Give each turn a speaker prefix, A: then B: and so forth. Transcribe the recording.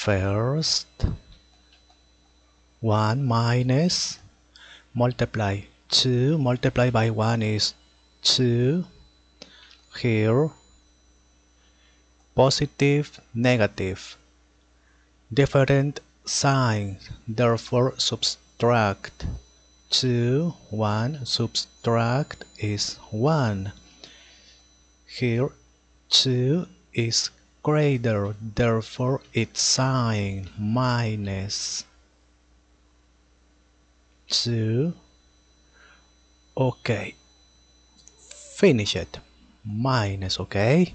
A: first. 1 minus. Multiply 2 multiplied by 1 is 2 here. Positive negative. Different signs therefore subtract 2 1 subtract is 1 here 2 is greater therefore its sign minus 2 okay. Finish it. Minus okay